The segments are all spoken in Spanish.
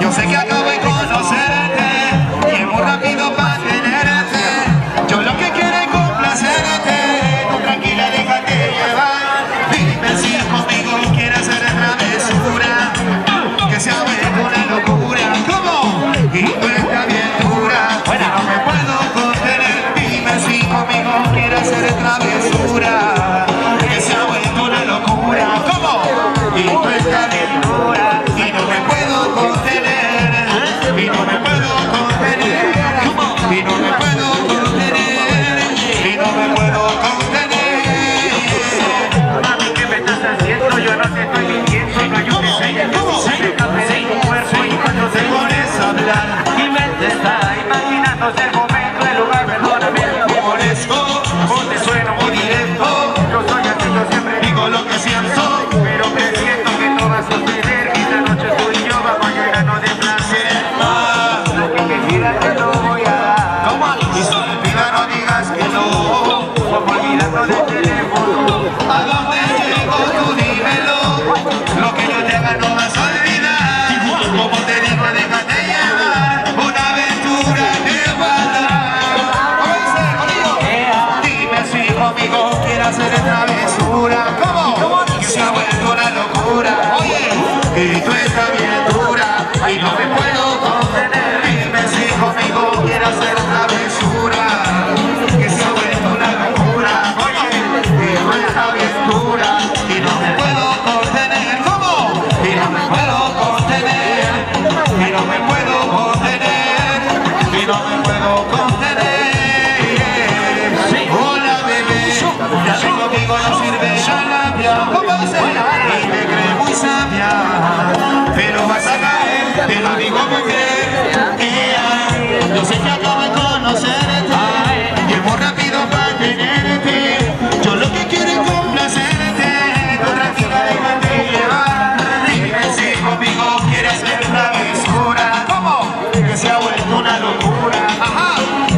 Yo sé que acabo de conocerte y es muy rápido para tenerte. Yo lo que quiero es complacerte. Tú tranquila, déjate llevar. Dime si conmigo quieres hacer travesura. Que sea una locura. ¿Cómo? Y tú estás bien dura. Bueno, no me puedo contener. Dime si conmigo quieres hacer travesura.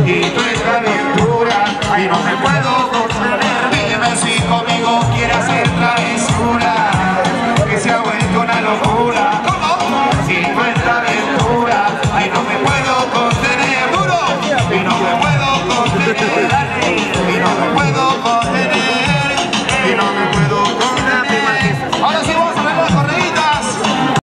y tu calentura y no se puede